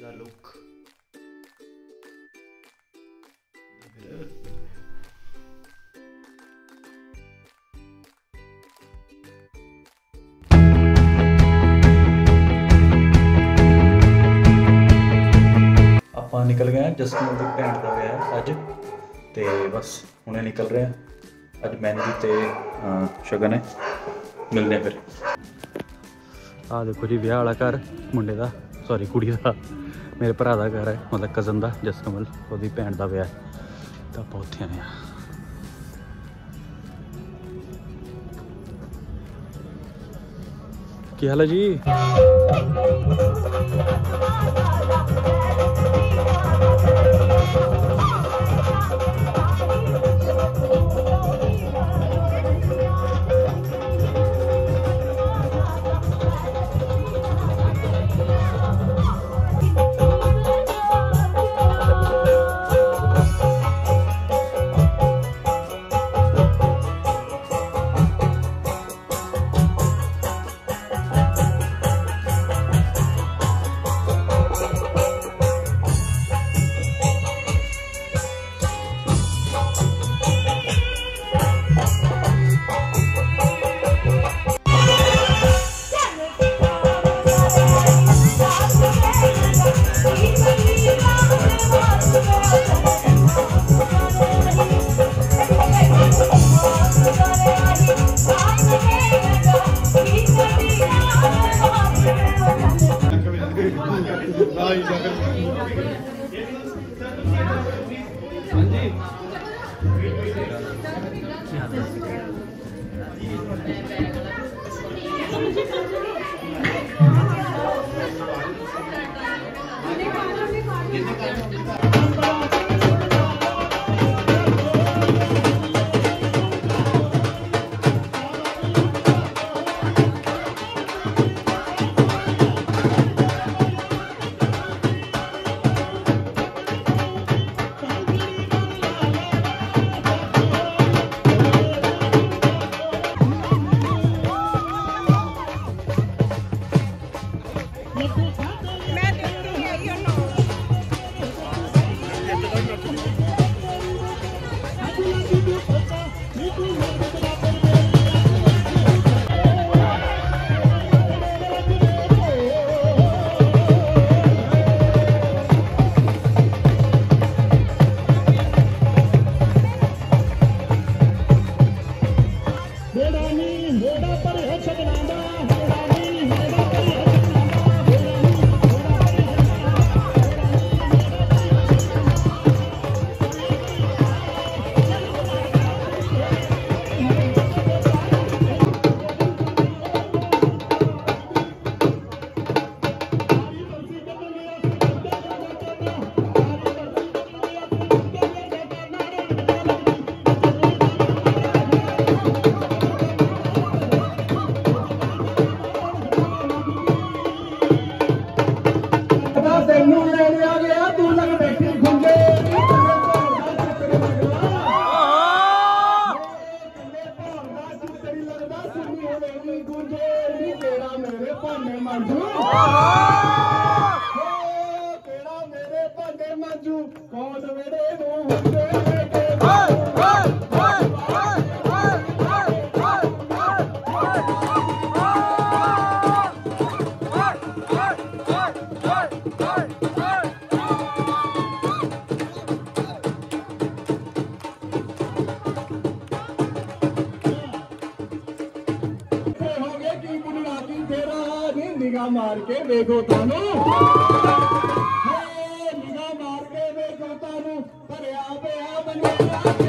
ਦਾ look ਆਪਾਂ ਨਿਕਲ ਗਏ ਹਾਂ ਜਸਟਨ ਦੀ ਭੈਣ ਦਾ ਵਿਆਹ ਹੈ ਅੱਜ ਤੇ ਬਸ ਹੁਣੇ ਨਿਕਲ ਰਹੇ ਹਾਂ ਅੱਜ ਮਹਿੰਦੀ ਤੇ ਅਹ, ਸ਼ਗਨ ਹੈ ਮਿਲਦੇ ਹਾਂ ਫਿਰ ਆ ਦੇਖੋ ਜੀ ਵਿਆਹ ਵਾਲਾ ਘਰ ਮੁੰਡੇ ਦਾ ਸੌਰੀ, ਕੁੜੀ ਦਾ, ਮੇਰੇ ਭਰਾ ਦਾ ਘਰ ਹੈ, ਮਤਲਬ ਕਜ਼ਨ ਦਾ, ਜਸਕਮਲ, ਉਹਦੀ ਭੈਣ ਦਾ ਵਿਆਹ ਤਾਂ ਆਪਾਂ ਉੱਥੇ ਆਏ ਹਾਂ। ਕੀ ਹਾਲ ਹੈ ਜੀ? 아, 네. निगाह मार के देखो तानू। हाँ, निगाह मार के देखो तानू। पर पे आ